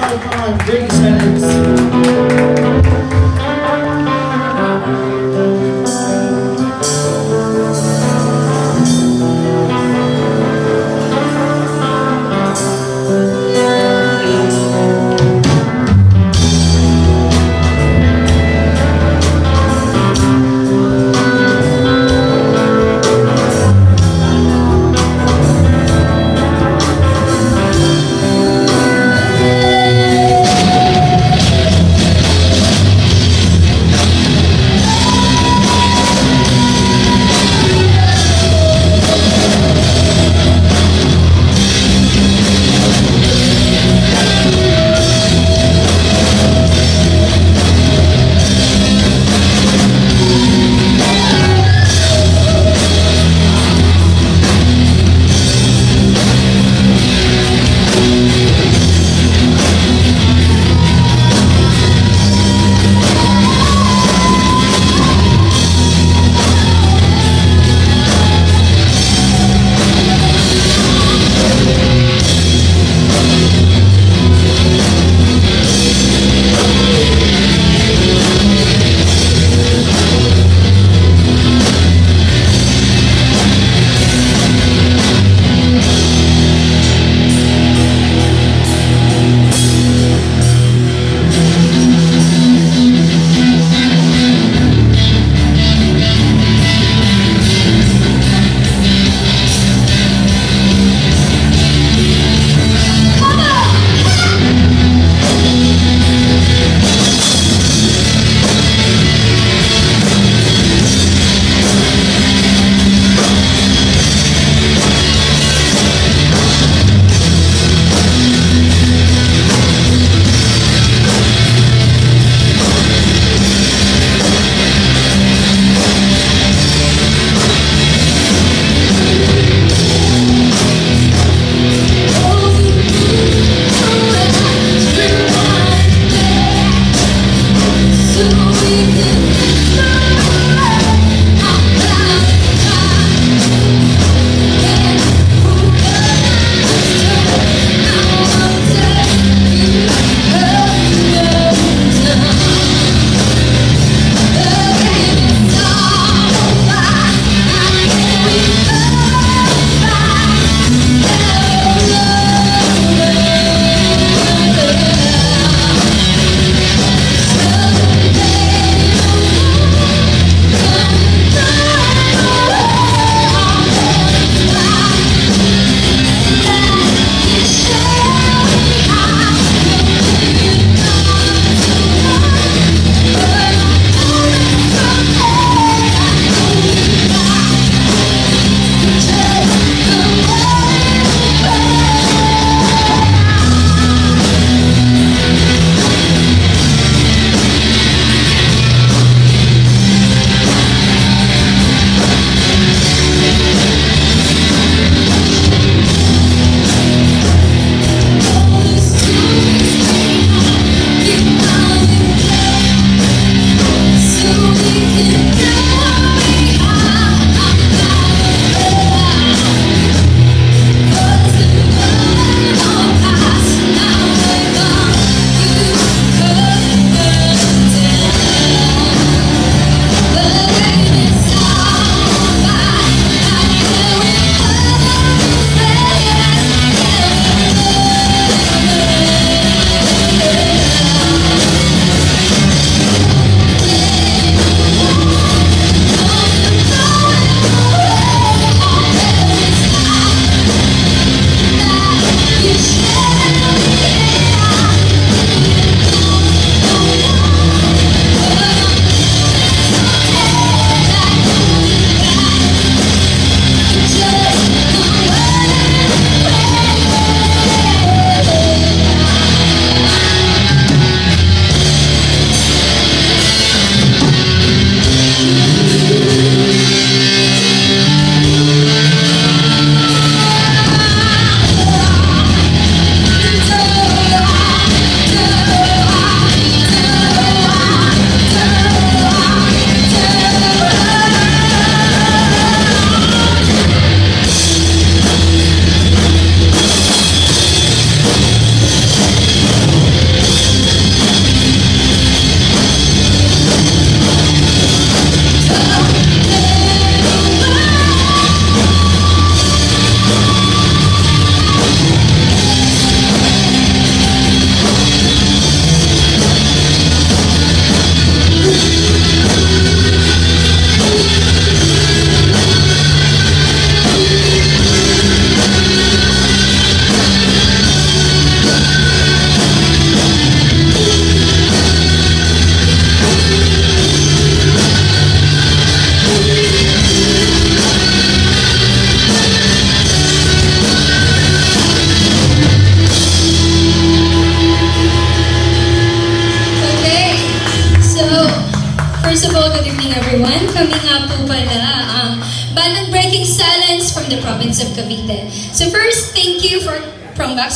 Five, big standards.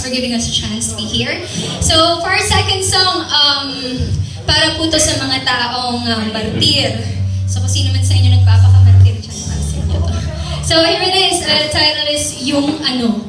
For giving us a chance to be here. So for our second song, um, para po to sa mga taong um, martir. So kung sino man sa inyo nagpapakamartir dyan. So here it is, uh, title is Yung Ano.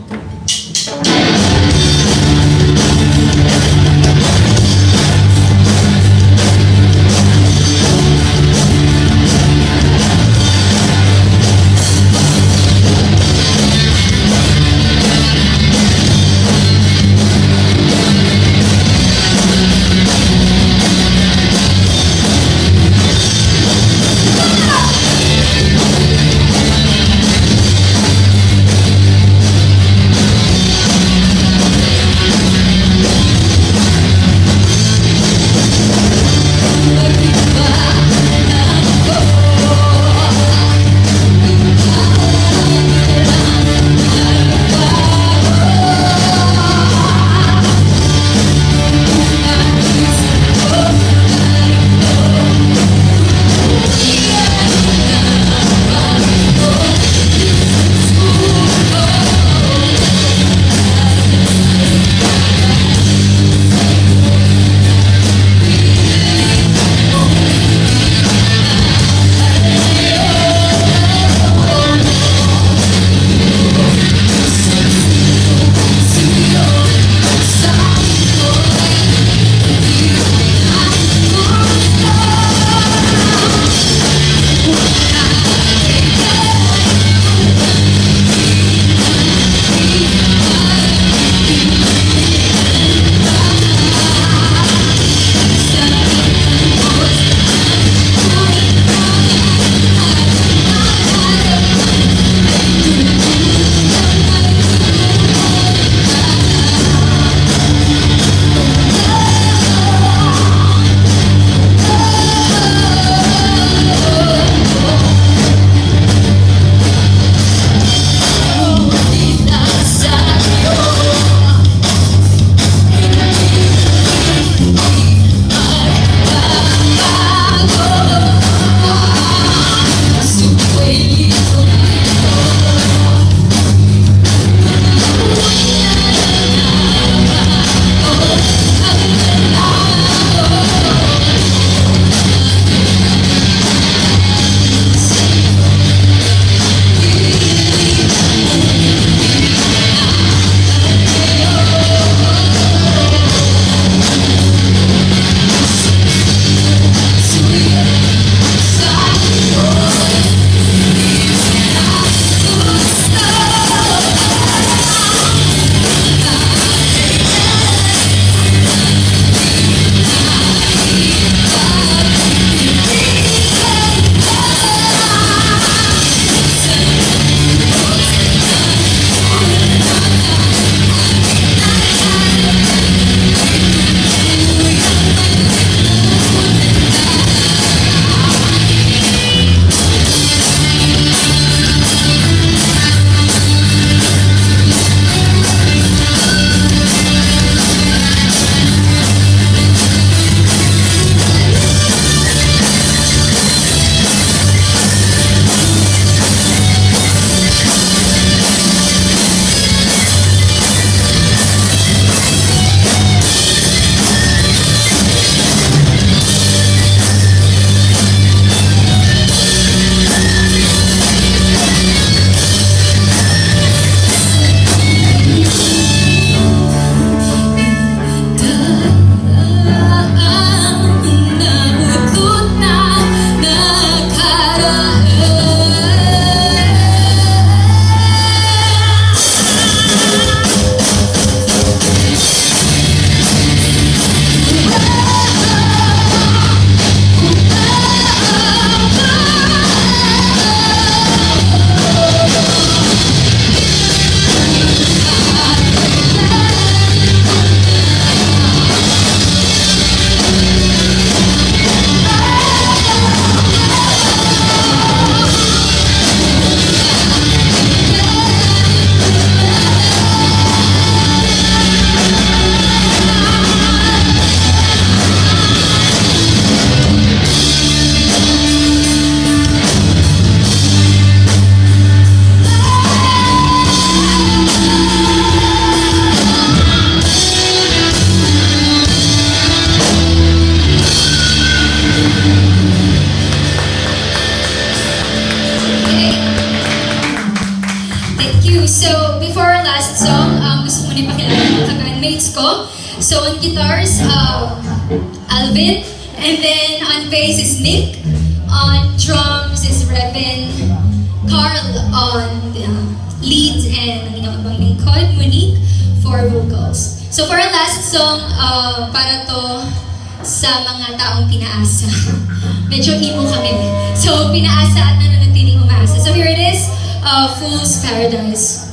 Ko. So on guitars, uh, Alvin. And then on bass is Nick. On drums is Revin. Carl on uh, leads and ang inyong ibang lingkod, Monique, for vocals. So for our last song, uh, para to sa mga taong pinaasa. Medyo emo kami. So pinaasa at nananatiling umaasa. So here it is, uh, Fool's Paradise.